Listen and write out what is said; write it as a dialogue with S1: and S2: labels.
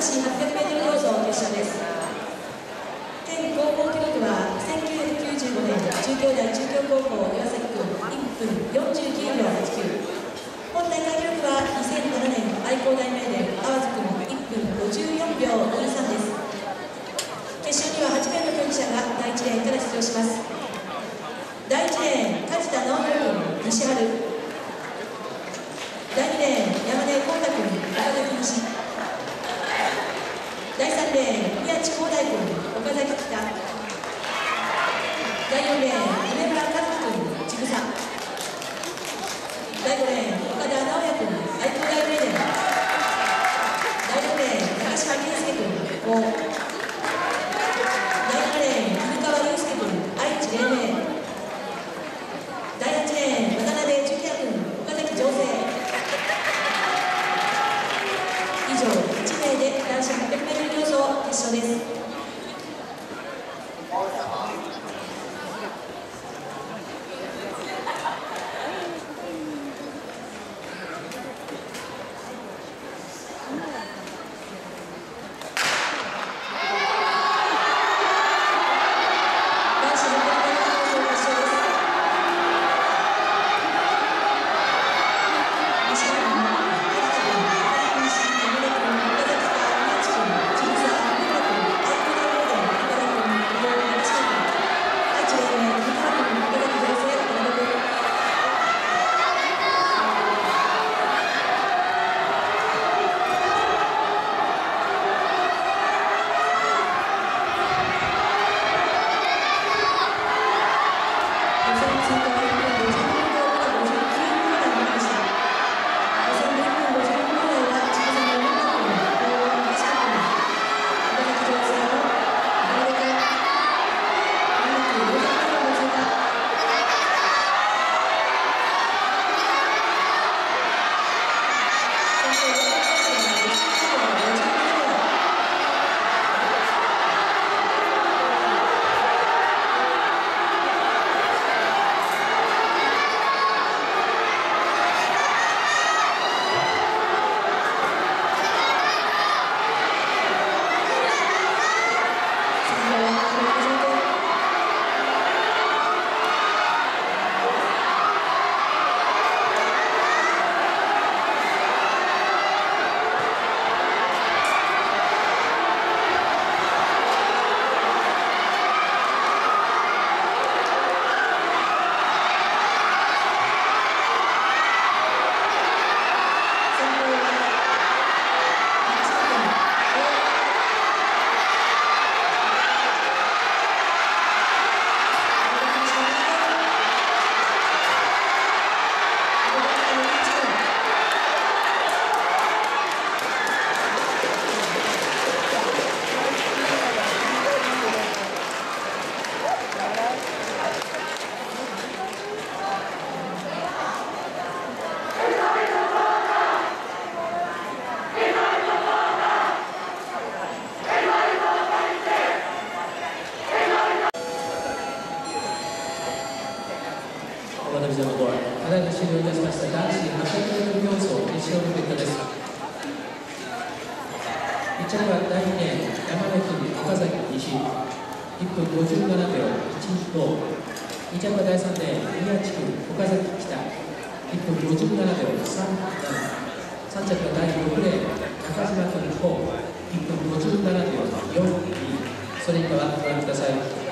S1: 子 800m 競争決勝です県高校記録は1995年中京大中京高校岩崎君1分49秒89本大会記録は2007年愛工大名電淡路君1分54秒23です決勝には8名の競技者が第1レーンから出場します第1レーン梶田直弘君西春第2レーン山根光太君岡崎西第3レーン宮地光大君岡崎北第4レーン梅村和樹君千草第5レーン岡田直哉君愛工大名電。第6レーン高島健介君高第7レーン古川祐介君愛知黎明第8レーン渡辺純也君岡崎城西以上1名で男子 800m 競争決勝です男子 800m 競争決勝です西村君、梶田君、高西、山根君、岡崎か、宮地君、千草、福村君、愛工大名電、岡田君、高橋君、愛知黎明、福原君、岡崎城西、岡田君。予選通過は1分52秒から59秒台になりました。予選で1分52秒台は千葉さんの山田君、高橋君、岡崎城西の誰でか、まもなく400メートルの通過。先生、400メートルは59秒52秒。次は60点。先攻は1分
S2: お待たせのとただいま終了いたしました男子 800m 競争決勝の結果です1着は第2レーン山根君岡崎西。1分57秒15 2着は第3レーン宮地君岡崎北。1分57秒37 3着は第6レーン中島君高1分57秒42それ以下はご覧ください。